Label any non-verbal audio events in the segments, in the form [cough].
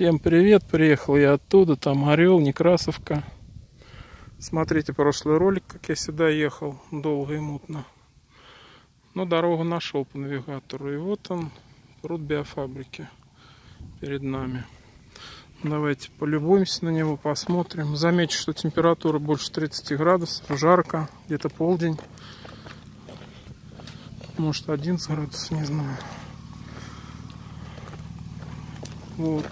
Всем привет, приехал я оттуда, там Орел, Некрасовка. Смотрите прошлый ролик, как я сюда ехал, долго и мутно. Но дорогу нашел по навигатору. И вот он, пруд биофабрики перед нами. Давайте полюбуемся на него, посмотрим. Замечу, что температура больше 30 градусов, жарко, где-то полдень. Может 11 градусов, не знаю. Вот.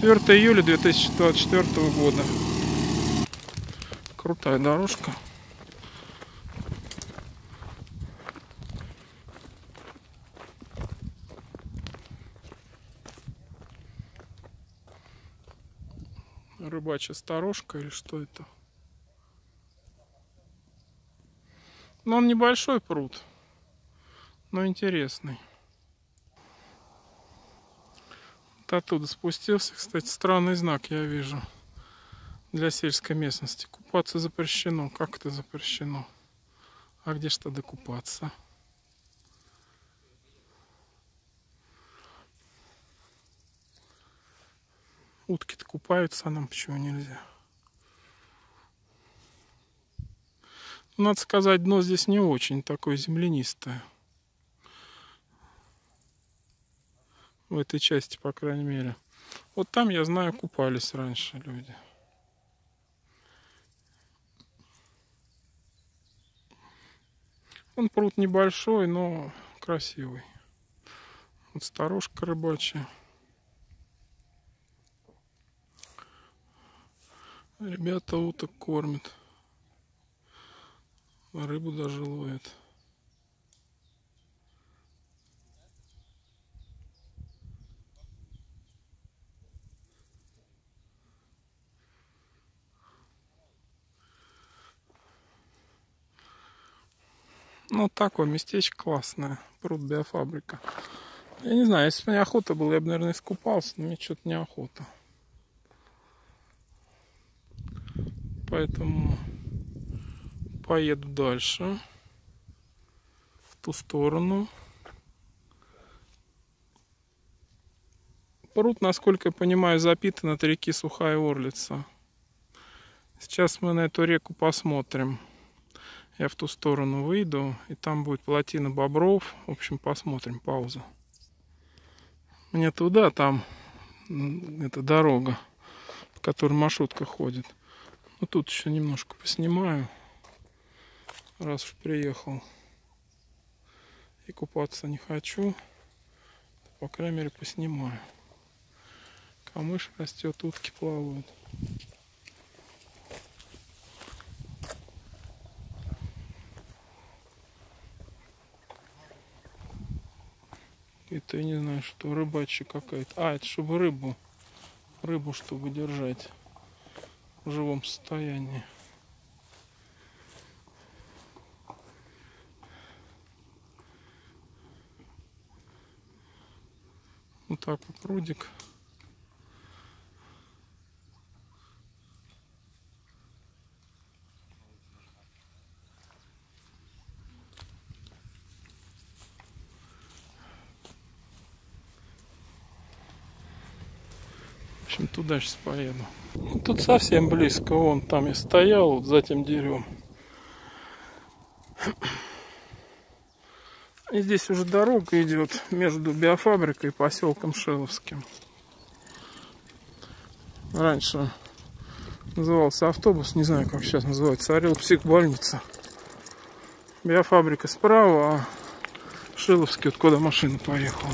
4 июля 2024 года. Крутая дорожка. Рыбачья сторожка или что это? Но он небольшой пруд, но интересный. Оттуда спустился. Кстати, странный знак я вижу для сельской местности. Купаться запрещено. Как это запрещено? А где ж тогда купаться? Утки-то купаются, а нам почему нельзя? Надо сказать, дно здесь не очень такое землянистое. В этой части, по крайней мере. Вот там, я знаю, купались раньше люди. Он пруд небольшой, но красивый. Вот сторожка рыбачья. Ребята уток кормят. Рыбу даже ловят. Ну, такое местечко классное. Пруд биофабрика. Я не знаю, если бы мне охота была, я бы, наверное, искупался, но мне что-то неохота. Поэтому поеду дальше. В ту сторону. Пруд, насколько я понимаю, запитан от реки Сухая Орлица. Сейчас мы на эту реку посмотрим. Я в ту сторону выйду, и там будет плотина бобров. В общем, посмотрим, пауза. Мне туда, там, это дорога, по которой маршрутка ходит. Ну, тут еще немножко поснимаю, раз уж приехал. И купаться не хочу, по крайней мере, поснимаю. Камыш растет, утки плавают. Это я не знаю, что рыбачья какая-то. А, это чтобы рыбу, рыбу чтобы держать в живом состоянии. Вот так вот прудик. Общем, туда сейчас поеду. Тут совсем близко, вон там я стоял, вот за этим деревом. И здесь уже дорога идет между биофабрикой и поселком Шеловским. Раньше назывался автобус, не знаю, как сейчас называется, Орел психбольница. Биофабрика справа, а Шиловский, вот куда машина поехала.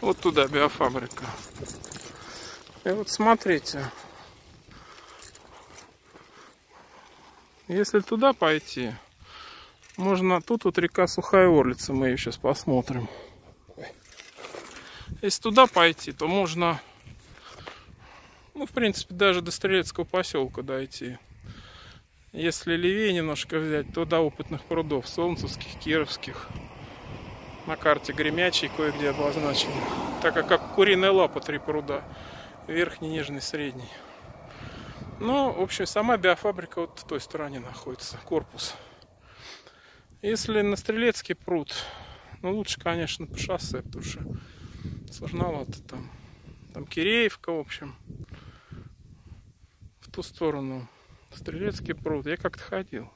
Вот туда биофабрика. И вот смотрите. Если туда пойти, можно... Тут вот река Сухая Орлица, мы ее сейчас посмотрим. Если туда пойти, то можно, ну, в принципе, даже до Стрелецкого поселка дойти. Если левее немножко взять, то до опытных прудов, солнцевских, кировских на карте Гремячий кое-где обозначены. Так как, как куриная лапа три пруда. Верхний, нижний, средний. Ну, в общем, сама биофабрика вот в той стороне находится, корпус. Если на Стрелецкий пруд, ну лучше, конечно, по шоссе, потому что сложновато там. Там Киреевка, в общем. В ту сторону Стрелецкий пруд. Я как-то ходил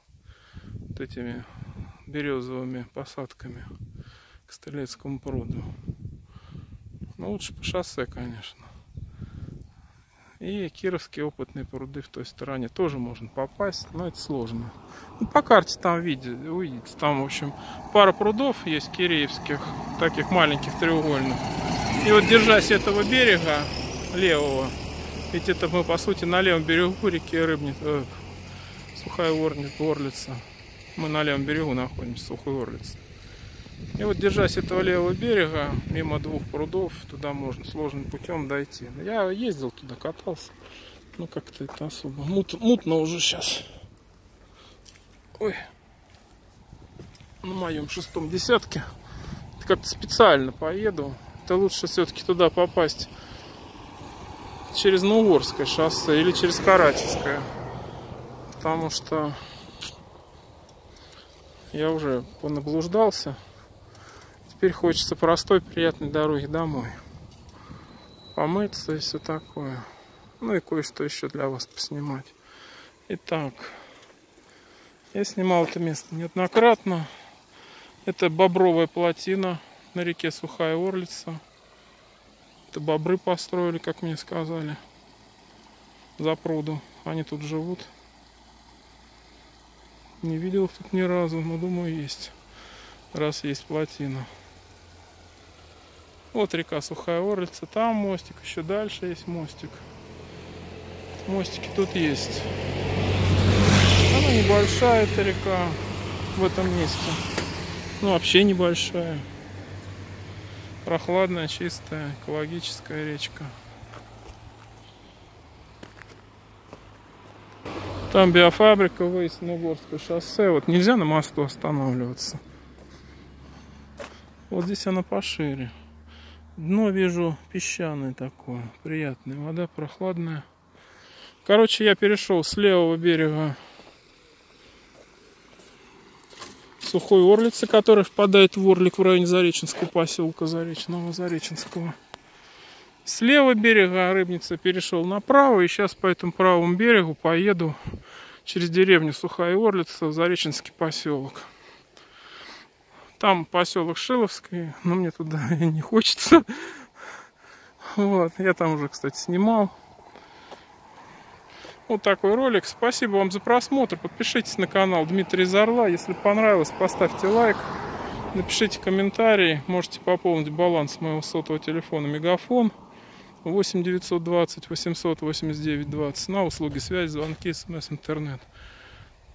вот этими березовыми посадками к Стрелецкому пруду. Ну, лучше по шоссе, конечно. И Кировские опытные пруды в той стороне тоже можно попасть, но это сложно. Ну, по карте там видите, увидите. Там, в общем, пара прудов есть киреевских, таких маленьких треугольных. И вот держась этого берега левого, ведь это мы, по сути, на левом берегу реки Рыбниц, э, Сухая Орлица. Мы на левом берегу находимся, Сухой Орлица. И вот держась этого левого берега, мимо двух прудов, туда можно сложным путем дойти. Я ездил туда, катался. Ну как-то это особо. Мут, мутно уже сейчас. Ой. На моем шестом десятке. Как-то специально поеду. Это лучше все-таки туда попасть через Нуворское шоссе или через Карачевское. Потому что я уже понаблуждался. Теперь хочется простой, приятной дороги домой. Помыться и все такое. Ну и кое-что еще для вас поснимать. Итак, я снимал это место неоднократно. Это бобровая плотина на реке Сухая Орлица. Это бобры построили, как мне сказали, за пруду. Они тут живут. Не видел их тут ни разу, но думаю есть. Раз есть плотина. Вот река Сухая Орлица, там мостик, еще дальше есть мостик. Мостики тут есть. Она небольшая, эта река в этом месте. Ну, вообще небольшая. Прохладная, чистая, экологическая речка. Там биофабрика, выезд на Угорское шоссе. Вот нельзя на мосту останавливаться. Вот здесь она пошире. Дно вижу песчаное такое, приятное, вода прохладная. Короче, я перешел с левого берега Сухой Орлицы, который впадает в Орлик в районе Зареченского поселка Заречного Зареченского. С левого берега Рыбница перешел направо, и сейчас по этому правому берегу поеду через деревню Сухая Орлица в Зареченский поселок. Там поселок Шиловский, но мне туда [laughs] не хочется. Вот, я там уже, кстати, снимал. Вот такой ролик. Спасибо вам за просмотр. Подпишитесь на канал Дмитрий Зарла. Если понравилось, поставьте лайк. Напишите комментарий. Можете пополнить баланс моего сотового телефона Мегафон. 8 920 889 20 на услуги связи, звонки, смс, интернет.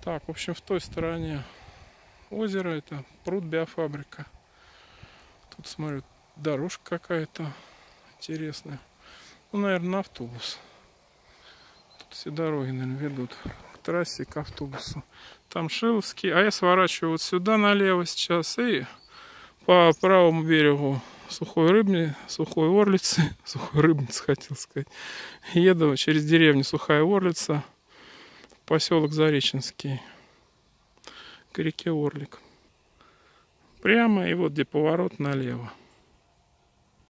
Так, в общем, в той стороне озеро, это пруд биофабрика. Тут, смотрю, дорожка какая-то интересная. Ну, наверное, на автобус. Тут все дороги, наверное, ведут к трассе, к автобусу. Там Шиловский, а я сворачиваю вот сюда налево сейчас и по правому берегу сухой рыбни, сухой орлицы, [laughs] сухой рыбницы хотел сказать. Еду через деревню Сухая Орлица, поселок Зареченский к реке Орлик. Прямо и вот где поворот налево.